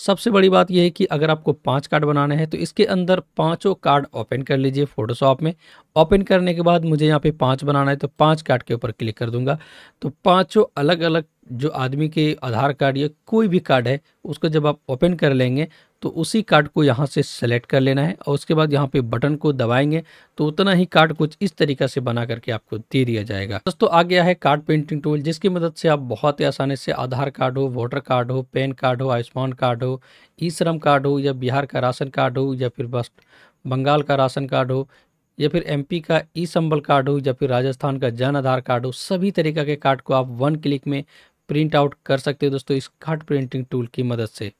सबसे बड़ी बात यह है कि अगर आपको पाँच कार्ड बनाने हैं तो इसके अंदर पाँचों कार्ड ओपन कर लीजिए फोटोशॉप में। ओपन करने के बाद मुझे यहाँ पे पाँच बनाना है तो पाँच कार्ड के ऊपर क्लिक कर दूँगा। तो पाँचों अलग अलग जो आदमी के आधार कार्ड या कोई भी कार्ड है, उसको जब आप ओपन कर लेंगे तो उसी कार्ड को यहाँ से सेलेक्ट कर लेना है और उसके बाद यहाँ पे बटन को दबाएँगे तो उतना ही कार्ड कुछ इस तरीका से बना करके आपको दे दिया जाएगा। दोस्तों, आ गया है कार्ड पेंटिंग टूल जिसकी मदद से आप बहुत ही आसानी से आधार कार्ड हो वोटर कार्ड हो, पैन कार्ड हो, आयुष्मान कार्ड हो ई श्रम कार्ड हो, या बिहार का राशन कार्ड हो, या फिर बस बंगाल का राशन कार्ड हो, या फिर एमपी का ई संबल कार्ड हो, या फिर राजस्थान का जन आधार कार्ड हो, सभी तरीका के कार्ड को आप वन क्लिक में प्रिंट आउट कर सकते हो। दोस्तों, इस कार्ड प्रिंटिंग टूल की मदद से।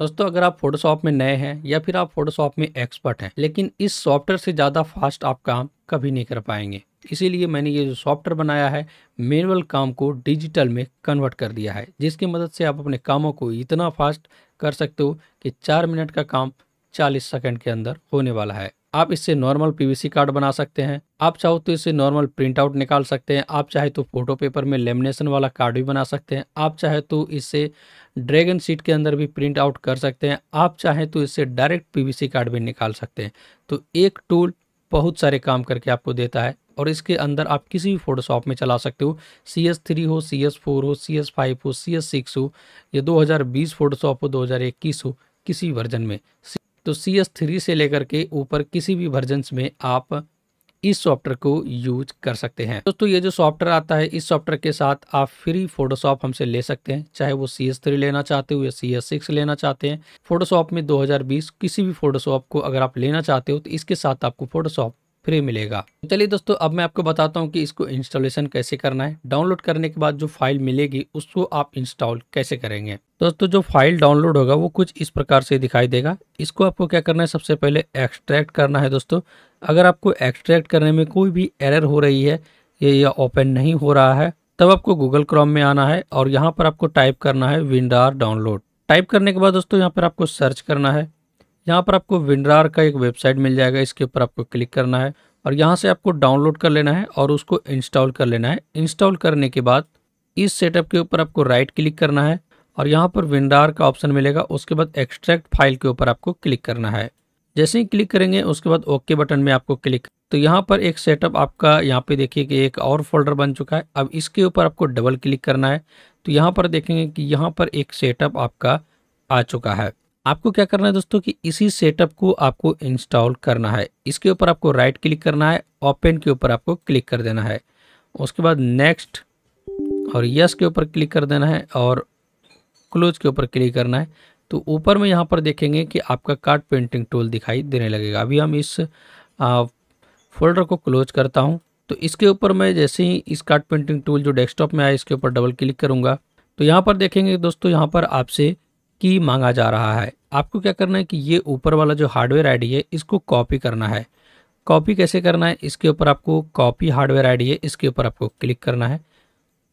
दोस्तों, अगर आप फोटोशॉप में नए हैं या फिर आप फोटोशॉप में एक्सपर्ट हैं, लेकिन इस सॉफ्टवेयर से ज़्यादा फास्ट आप काम कभी नहीं कर पाएँगे। इसीलिए मैंने ये जो सॉफ्टवेयर बनाया है मेनुअल काम को डिजिटल में कन्वर्ट कर दिया है, जिसकी मदद से आप अपने कामों को इतना फास्ट कर सकते हो कि चार मिनट का काम चालीस सेकेंड के अंदर होने वाला है। आप इससे नॉर्मल पीवीसी कार्ड बना सकते हैं। आप चाहो तो इससे नॉर्मल प्रिंट आउट निकाल सकते हैं। आप चाहे तो फ़ोटो पेपर में लेमिनेशन वाला कार्ड भी बना सकते हैं। आप चाहे तो इससे ड्रैगन सीट के अंदर भी प्रिंट आउट कर सकते हैं। आप चाहें तो इससे डायरेक्ट पीवीसी कार्ड भी निकाल सकते हैं। तो एक टूल बहुत सारे काम करके आपको देता है और इसके अंदर आप किसी भी फोटोशॉप में चला सकते हो। सी एस थ्री हो सी एस फोर हो सी एस फाइव हो सी एस सिक्स हो, या दो हज़ार बीस फोटोशॉप हो, दो हज़ार इक्कीस हो, किसी वर्जन में। तो सी एस थ्री से लेकर के ऊपर किसी भी वर्जन में आप इस सॉफ्टवेयर को यूज़ कर सकते हैं। दोस्तों, ये जो सॉफ्टवेयर आता है, इस सॉफ्टवेयर के साथ आप फ्री फोटोशॉप हमसे ले सकते हैं। चाहे वो सी एस थ्री लेना चाहते हो या सी एस सिक्स लेना चाहते हैं फोटोशॉप में 2020 किसी भी फोटोशॉप को अगर आप लेना चाहते हो तो इसके साथ आपको फोटोशॉप फ्री मिलेगा। चलिए दोस्तों, अब मैं आपको बताता हूँ कि इसको इंस्टॉलेशन कैसे करना है। डाउनलोड करने के बाद जो फ़ाइल मिलेगी, उसको आप इंस्टॉल कैसे करेंगे? दोस्तों, जो फ़ाइल डाउनलोड होगा, वो कुछ इस प्रकार से दिखाई देगा। इसको आपको क्या करना है, सबसे पहले एक्सट्रैक्ट करना है दोस्तों। अगर आपको एक्सट्रैक्ट करने में कोई भी एरर हो रही है, या ओपन नहीं हो रहा है, तब आपको गूगल क्रोम में आना है और यहाँ पर आपको टाइप करना है विंडार डाउनलोड टाइप करने के बाद दोस्तों, यहाँ पर आपको सर्च करना है। यहाँ पर आपको विंडरार का एक वेबसाइट मिल जाएगा, इसके ऊपर आपको क्लिक करना है और यहाँ से आपको डाउनलोड कर लेना है और उसको इंस्टॉल कर लेना है। इंस्टॉल करने के बाद इस सेटअप के ऊपर आपको राइट क्लिक करना है और यहाँ पर विंडार का ऑप्शन मिलेगा, उसके बाद एक्सट्रैक्ट फ़ाइल के ऊपर आपको क्लिक करना है। जैसे ही क्लिक करेंगे, उसके बाद ओके बटन में आपको क्लिक तो यहाँ पर एक सेटअप आपका यहाँ पे देखिए कि एक और फोल्डर बन चुका है। अब इसके ऊपर आपको डबल क्लिक करना है तो यहाँ पर देखेंगे कि यहाँ पर एक सेटअप आपका आ चुका है। आपको क्या करना है दोस्तों कि इसी सेटअप को आपको इंस्टॉल करना है। इसके ऊपर आपको राइट क्लिक करना है ओपन के ऊपर आपको क्लिक कर देना है। उसके बाद नेक्स्ट और यस के ऊपर क्लिक कर देना है और क्लोज के ऊपर क्लिक करना है। तो ऊपर में यहाँ पर देखेंगे कि आपका कार्ड पेंटिंग टूल दिखाई देने लगेगा। अभी हम इस आ, फोल्डर को क्लोज करता हूँ। तो इसके ऊपर मैं जैसे ही इस कार्ड पेंटिंग टूल जो डेस्कटॉप में आया इसके ऊपर डबल क्लिक करूँगा। तो यहाँ पर देखेंगे दोस्तों यहाँ पर आपसे की मांगा जा रहा है। आपको क्या करना है कि ये ऊपर वाला जो हार्डवेयर आईडी है, इसको कॉपी करना है। कॉपी कैसे करना है? इसके ऊपर आपको कॉपी हार्डवेयर आईडी है, इसके ऊपर आपको क्लिक करना है।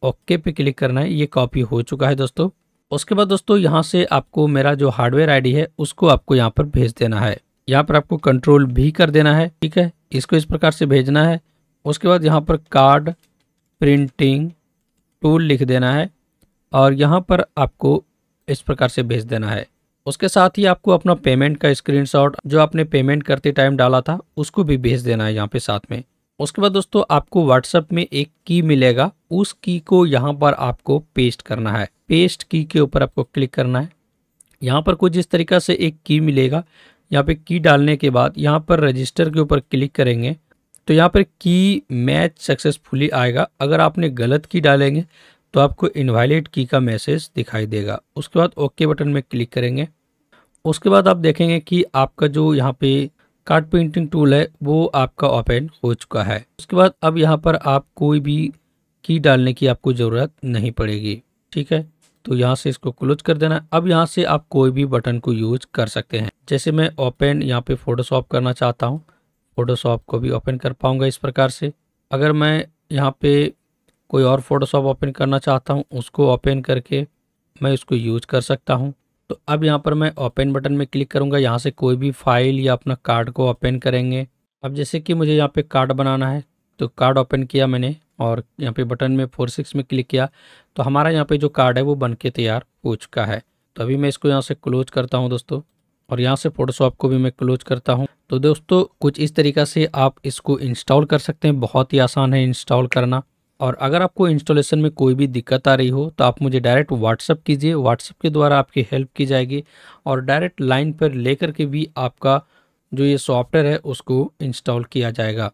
ओके पे क्लिक करना है, ये कॉपी हो चुका है दोस्तों। उसके बाद दोस्तों, यहाँ से आपको मेरा जो हार्डवेयर आईडी है, उसको आपको यहाँ पर भेज देना है। यहाँ पर आपको कंट्रोल भी कर देना है, ठीक है? इसको इस प्रकार से भेजना है। उसके बाद यहाँ पर कार्ड प्रिंटिंग टूल लिख देना है। और यहाँ पर आपको इस प्रकार से भेज देना है। उसके साथ ही आपको अपना पेमेंट का स्क्रीनशॉट जो आपने पेमेंट करते टाइम डाला था, उसको भी भेज देना है यहाँ पे साथ में। उसके बाद दोस्तों, आपको व्हाट्सएप में एक की मिलेगा। उस की को यहाँ पर आपको पेस्ट करना है। पेस्ट की के ऊपर आपको क्लिक करना है। यहाँ पर कुछ इस तरीका से एक की मिलेगा। यहाँ पे की डालने के बाद यहाँ पर रजिस्टर के ऊपर क्लिक करेंगे। तो यहाँ पर की मैच सक्सेसफुली आएगा। अगर आपने गलत की डालेंगे तो आपको इनवाइलेट की का मैसेज दिखाई देगा। उसके बाद ओके बटन में क्लिक करेंगे। उसके बाद आप देखेंगे कि आपका जो यहाँ पे कार्ड पेंटिंग टूल है, वो आपका ओपन हो चुका है। उसके बाद अब यहाँ पर आप कोई भी की डालने की आपको ज़रूरत नहीं पड़ेगी। ठीक है? तो यहाँ से इसको क्लोज कर देना। अब यहाँ से आप कोई भी बटन को यूज़ कर सकते हैं। जैसे मैं ओपन यहाँ पे फोटोशॉप करना चाहता हूँ फोटोशॉप को भी ओपन कर पाऊँगा इस प्रकार से। अगर मैं यहाँ पे कोई और फोटोशॉप ओपन करना चाहता हूँ, उसको ओपन करके मैं उसको यूज़ कर सकता हूँ। तो अब यहाँ पर मैं ओपन बटन में क्लिक करूँगा। यहाँ से कोई भी फ़ाइल या अपना कार्ड को ओपन करेंगे। अब जैसे कि मुझे यहाँ पे कार्ड बनाना है तो कार्ड ओपन किया मैंने और यहाँ पे बटन में फोर सिक्स में क्लिक किया। तो हमारा यहाँ पे जो कार्ड है, वो बन के तैयार हो चुका है। तो अभी मैं इसको यहाँ से क्लोज करता हूँ दोस्तों और यहाँ से फोटोशॉप को भी मैं क्लोज करता हूँ। तो दोस्तों, कुछ इस तरीका से आप इसको इंस्टॉल कर सकते हैं। बहुत ही आसान है इंस्टॉल करना। और अगर आपको इंस्टॉलेशन में कोई भी दिक्कत आ रही हो तो आप मुझे डायरेक्ट व्हाट्सअप कीजिए। व्हाट्सअप के द्वारा आपकी हेल्प की जाएगी और डायरेक्ट लाइन पर लेकर के भी आपका जो ये सॉफ्टवेयर है, उसको इंस्टॉल किया जाएगा।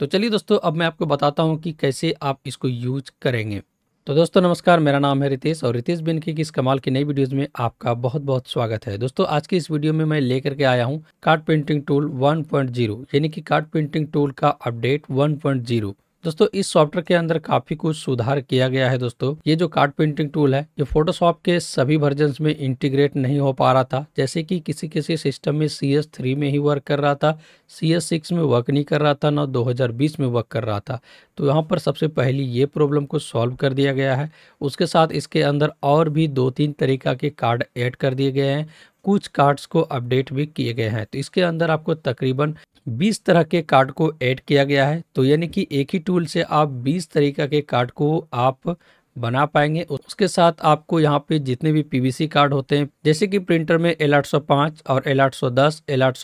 तो चलिए दोस्तों, अब मैं आपको बताता हूँ कि कैसे आप इसको यूज़ करेंगे। तो दोस्तों, नमस्कार, मेरा नाम है रितेश और रितेश बिन की इस कमाल की नई वीडियोस में आपका बहुत बहुत स्वागत है। दोस्तों, आज की इस वीडियो में मैं लेकर के आया हूँ कार्ड प्रिंटिंग टूल 1.0 यानी कि कार्ड प्रिंटिंग टूल का अपडेट 1.0 दोस्तों, इस सॉफ्टवेयर के अंदर काफ़ी कुछ सुधार किया गया है दोस्तों। ये जो कार्ड प्रिंटिंग टूल है, ये फोटोशॉप के सभी वर्जन में इंटीग्रेट नहीं हो पा रहा था। जैसे कि किसी किसी सिस्टम में सी एस थ्री में ही वर्क कर रहा था सी एस सिक्स में वर्क नहीं कर रहा था, ना 2020 में वर्क कर रहा था। तो यहाँ पर सबसे पहली ये प्रॉब्लम को सॉल्व कर दिया गया है। उसके साथ इसके अंदर और भी दो तीन तरीका के कार्ड ऐड कर दिए गए हैं। कुछ कार्ड्स को अपडेट भी किए गए हैं। तो इसके अंदर आपको तकरीबन 20 तरह के कार्ड को ऐड किया गया है। तो यानी कि एक ही टूल से आप 20 तरीका के कार्ड को आप बना पाएँगे। उसके साथ आपको यहाँ पे जितने भी पीवीसी कार्ड होते हैं, जैसे कि प्रिंटर में एल आठ और एल आठ एल आठ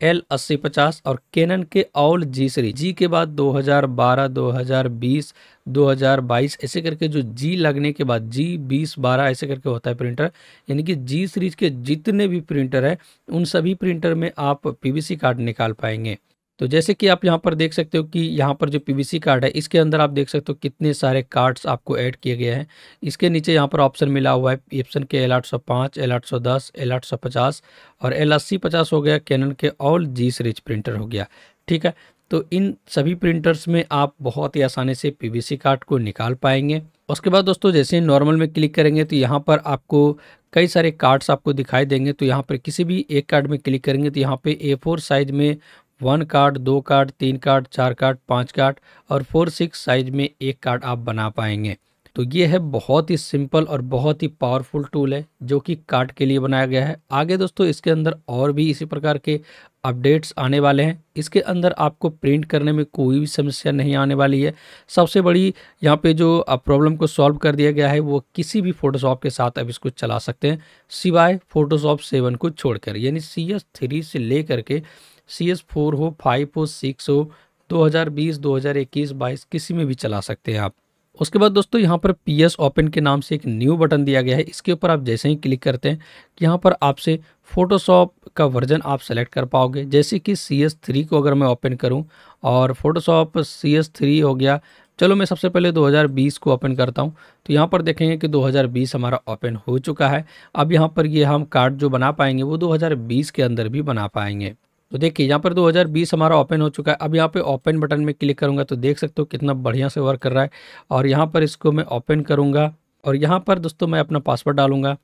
एल अस्सी पचास और केनन के ऑल जी सीरीज़ जी के बाद 2012, 2020, 2022 ऐसे करके जो जी लगने के बाद जी बीस बारह ऐसे करके होता है प्रिंटर यानी कि जी सीरीज़ के जितने भी प्रिंटर है उन सभी प्रिंटर में आप पीवीसी कार्ड निकाल पाएँगे। तो जैसे कि आप यहाँ पर देख सकते हो कि यहाँ पर जो पीवीसी कार्ड है, इसके अंदर आप देख सकते हो कितने सारे कार्ड्स आपको ऐड किए गए हैं। इसके नीचे यहाँ पर ऑप्शन मिला हुआ है एप्सन के एल आठ सौ पाँच एल आठ सौ दस एल आठ सौ पचास और एल अस्सी पचास हो गया कैनन के ऑल जी सीरीज़ प्रिंटर हो गया। ठीक है? तो इन सभी प्रिंटर्स में आप बहुत ही आसानी से पीवीसी कार्ड को निकाल पाएँगे। उसके बाद दोस्तों, जैसे नॉर्मल में क्लिक करेंगे तो यहाँ पर आपको कई सारे कार्ड्स आपको दिखाई देंगे। तो यहाँ पर किसी भी एक कार्ड में क्लिक करेंगे तो यहाँ पे ए फोर साइज़ में वन कार्ड, दो कार्ड, तीन कार्ड, चार कार्ड, पाँच कार्ड और फोर, सिक्स साइज़ में एक कार्ड आप बना पाएँगे। तो ये है बहुत ही सिंपल और बहुत ही पावरफुल टूल है जो कि कार्ड के लिए बनाया गया है। आगे दोस्तों, इसके अंदर और भी इसी प्रकार के अपडेट्स आने वाले हैं। इसके अंदर आपको प्रिंट करने में कोई भी समस्या नहीं आने वाली है। सबसे बड़ी यहाँ पे जो प्रॉब्लम को सॉल्व कर दिया गया है, वो किसी भी फोटोशॉप के साथ अब इसको चला सकते हैं। सिवाय फोटोशॉप सेवन को छोड़कर, यानी सी एस थ्री से ले करके सी एस फोर हो फाइव हो सिक्स हो 2020, 2021, 22 किसी में भी चला सकते हैं आप। उसके बाद दोस्तों यहाँ पर पी एस ओपन के नाम से एक न्यू बटन दिया गया है। इसके ऊपर आप जैसे ही क्लिक करते हैं यहाँ पर आपसे फोटोशॉप का वर्जन आप सेलेक्ट कर पाओगे। जैसे कि सी एस थ्री को अगर मैं ओपन करूँ और फोटोशॉप सी एस थ्री हो गया चलो मैं सबसे पहले 2020 को ओपन करता हूँ। तो यहाँ पर देखेंगे कि 2020 हमारा ओपन हो चुका है। अब यहाँ पर ये हम कार्ड जो बना पाएँगे वो 2020 के अंदर भी बना पाएँगे। तो देखिए, यहाँ पर 2020 हमारा ओपन हो चुका है। अब यहाँ पे ओपन बटन में क्लिक करूँगा तो देख सकते हो कितना बढ़िया से वर्क कर रहा है। और यहाँ पर इसको मैं ओपन करूँगा और यहाँ पर दोस्तों मैं अपना पासवर्ड डालूँगा।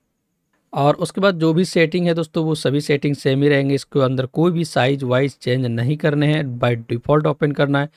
और उसके बाद जो भी सेटिंग है दोस्तों, वो सभी सेटिंग सेम ही रहेंगे। इसके अंदर कोई भी साइज़ वाइज चेंज नहीं करने हैं। बाय डिफ़ॉल्ट ओपन करना है।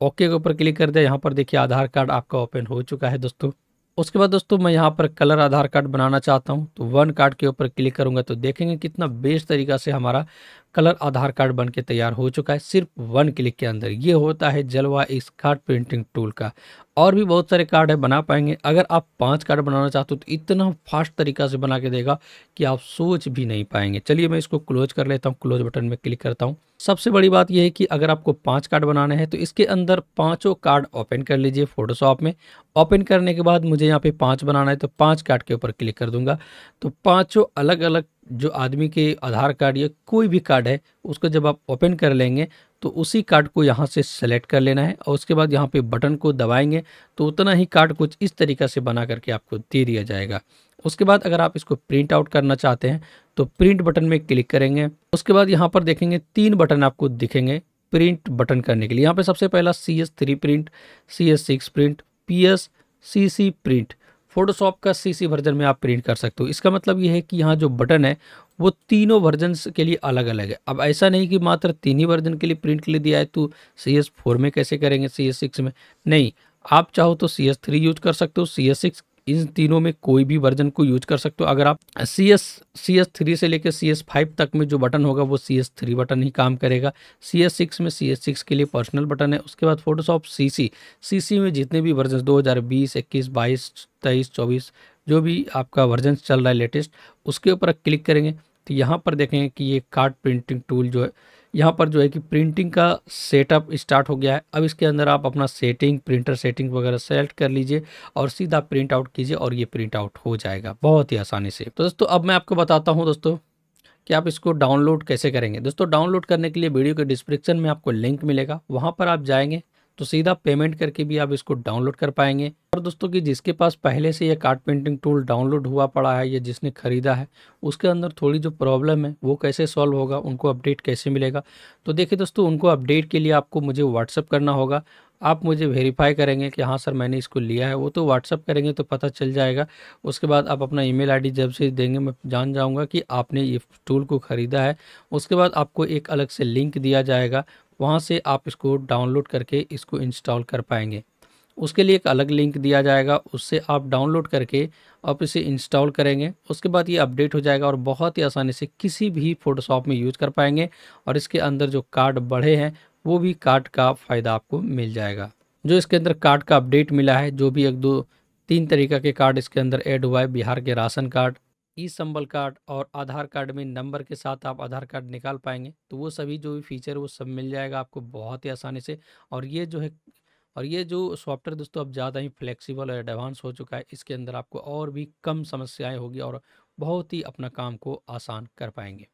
ओके के ऊपर क्लिक कर दिया। यहाँ पर देखिए आधार कार्ड आपका ओपन हो चुका है दोस्तों। उसके बाद दोस्तों मैं यहाँ पर कलर आधार कार्ड बनाना चाहता हूँ। तो वन कार्ड के ऊपर क्लिक करूँगा तो देखेंगे कितना बेस्ट तरीका से हमारा कलर आधार कार्ड बन के तैयार हो चुका है, सिर्फ़ वन क्लिक के अंदर। ये होता है जलवा इस कार्ड प्रिंटिंग टूल का। और भी बहुत सारे कार्ड है, बना पाएँगे। अगर आप पाँच कार्ड बनाना चाहते हो तो इतना फास्ट तरीका से बना के देगा कि आप सोच भी नहीं पाएँगे। चलिए मैं इसको क्लोज कर लेता हूँ, क्लोज बटन में क्लिक करता हूँ। सबसे बड़ी बात यह है कि अगर आपको पाँच कार्ड बनाने हैं तो इसके अंदर पाँचों कार्ड ओपन कर लीजिए फोटोशॉप में। ओपन करने के बाद मुझे यहाँ पे पाँच बनाना है तो पाँच कार्ड के ऊपर क्लिक कर दूँगा। तो पाँचों अलग अलग जो आदमी के आधार कार्ड या कोई भी कार्ड है, उसको जब आप ओपन कर लेंगे तो उसी कार्ड को यहाँ से सेलेक्ट कर लेना है और उसके बाद यहाँ पे बटन को दबाएँगे तो उतना ही कार्ड कुछ इस तरीका से बना करके आपको दे दिया जाएगा। उसके बाद अगर आप इसको प्रिंट आउट करना चाहते हैं तो प्रिंट बटन में क्लिक करेंगे। उसके बाद यहाँ पर देखेंगे, तीन बटन आपको दिखेंगे प्रिंट बटन करने के लिए। यहाँ पर सबसे पहला C S three print C S six print P S C C print Photoshop का सीसी वर्जन में आप प्रिंट कर सकते हो। इसका मतलब ये है कि यहाँ जो बटन है, वो तीनों वर्जन के लिए अलग अलग है। अब ऐसा नहीं कि मात्र तीन ही वर्जन के लिए प्रिंट के लिए दिया है तो सी एस फोर में कैसे करेंगे सी एस सिक्स में? नहीं, आप चाहो तो सी एस थ्री यूज़ कर सकते हो सी एस सिक्स इन तीनों में कोई भी वर्जन को यूज़ कर सकते हो। अगर आप C S C S three से लेकर सी एस फाइव तक में जो बटन होगा, वो सी एस थ्री बटन ही काम करेगा। सी एस सिक्स में सी एस सिक्स के लिए पर्सनल बटन है। उसके बाद फोटोशॉप सी सी सी सी में जितने भी वर्जन दो हज़ार बीस, इक्कीस, बाईस, तेईस, चौबीस, जो भी आपका वर्जन चल रहा है लेटेस्ट उसके ऊपर क्लिक करेंगे तो यहाँ पर देखेंगे कि ये कार्ड प्रिंटिंग टूल जो है यहाँ पर जो है कि प्रिंटिंग का सेटअप स्टार्ट हो गया है। अब इसके अंदर आप अपना सेटिंग प्रिंटर सेटिंग वगैरह सेलेक्ट कर लीजिए और सीधा प्रिंट आउट कीजिए और ये प्रिंट आउट हो जाएगा। बहुत ही आसानी से। तो दोस्तों, अब मैं आपको बताता हूँ दोस्तों कि आप इसको डाउनलोड कैसे करेंगे। दोस्तों डाउनलोड करने के लिए वीडियो के डिस्क्रिप्शन में आपको लिंक मिलेगा। वहाँ पर आप जाएँगे तो सीधा पेमेंट करके भी आप इसको डाउनलोड कर पाएँगे। और दोस्तों कि जिसके पास पहले से ये कार्ड पेंटिंग टूल डाउनलोड हुआ पड़ा है, या जिसने खरीदा है, उसके अंदर थोड़ी जो प्रॉब्लम है, वो कैसे सॉल्व होगा, उनको अपडेट कैसे मिलेगा? तो देखिए दोस्तों, उनको अपडेट के लिए आपको मुझे व्हाट्सअप करना होगा। आप मुझे वेरीफाई करेंगे कि हाँ सर मैंने इसको लिया है। वो तो व्हाट्सअप करेंगे तो पता चल जाएगा। उसके बाद आप अपना ईमेल आईडी जब से देंगे, मैं जान जाऊँगा कि आपने ये टूल को ख़रीदा है। उसके बाद आपको एक अलग से लिंक दिया जाएगा। वहाँ से आप इसको डाउनलोड करके इसको इंस्टॉल कर पाएँगे। उसके लिए एक अलग लिंक दिया जाएगा, उससे आप डाउनलोड करके आप इसे इंस्टॉल करेंगे। उसके बाद ये अपडेट हो जाएगा और बहुत ही आसानी से किसी भी फ़ोटोशॉप में यूज़ कर पाएँगे और इसके अंदर जो कार्ड बढ़े हैं, वो भी कार्ड का फ़ायदा आपको मिल जाएगा। जो इसके अंदर कार्ड का अपडेट मिला है, जो भी एक दो तीन तरीका के कार्ड इसके अंदर ऐड हुआ है, बिहार के ration card e Sambal card और आधार कार्ड में नंबर के साथ आप आधार कार्ड निकाल पाएँगे तो वो सभी जो भी फीचर वो सब मिल जाएगा आपको बहुत ही आसानी से। और ये जो है, और ये जो सॉफ्टवेयर दोस्तों अब ज़्यादा ही फ्लेक्सिबल और एडवांस हो चुका है, इसके अंदर आपको और भी कम समस्याएँ होगी और बहुत ही अपना काम को आसान कर पाएँगे।